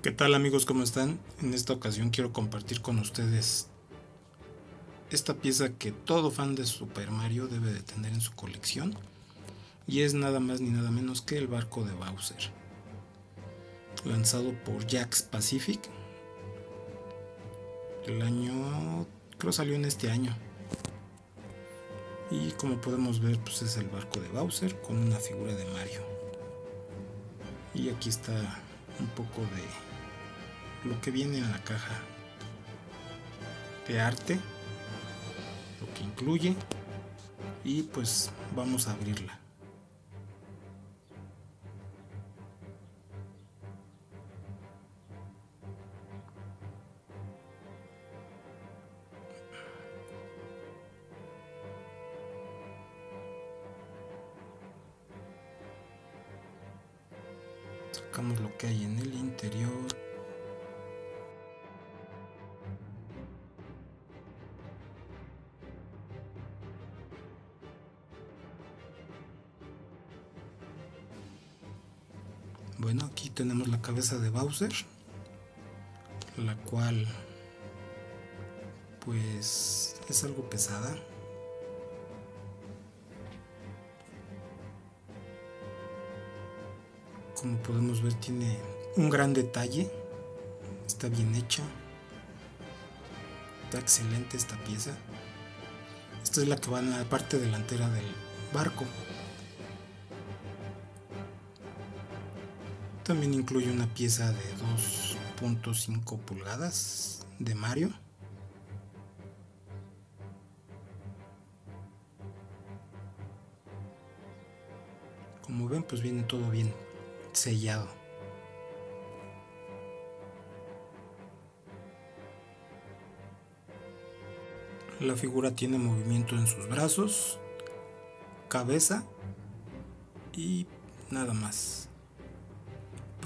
¿Qué tal amigos? ¿Cómo están? En esta ocasión quiero compartir con ustedes esta pieza que todo fan de Super Mario debe de tener en su colección y es nada más ni nada menos que el barco de Bowser lanzado por Jax Pacific el año creo salió en este año y como podemos ver pues es el barco de Bowser con una figura de Mario y aquí está un poco de lo que viene en la caja de arte lo que incluye y pues vamos a abrirla. Sacamos lo que hay en el interior bueno aquí tenemos la cabeza de Bowser la cual pues es algo pesada. Como podemos ver tiene un gran detalle. Está bien hecha. Está excelente esta pieza. Esta es la que va en la parte delantera del barco también incluye una pieza de 2.5 pulgadas de Mario como ven pues viene todo bien sellado. La figura tiene movimiento en sus brazos, cabeza y nada más.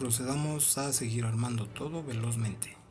Procedamos a seguir armando todo velozmente.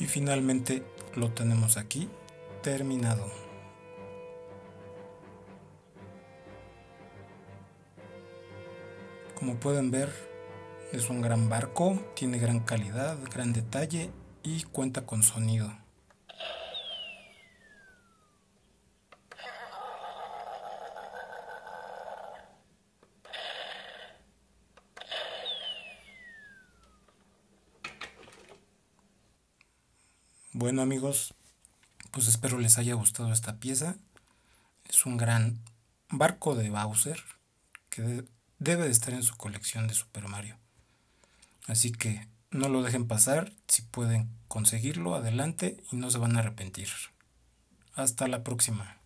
Y finalmente lo tenemos aquí terminado. Como pueden ver es un gran barco tiene gran calidad gran detalle y cuenta con sonido Bueno amigos, pues espero les haya gustado esta pieza. Es un gran barco de Bowser que debe de estar en su colección de Super Mario. Así que no lo dejen pasar, si pueden conseguirlo, adelante y no se van a arrepentir. Hasta la próxima.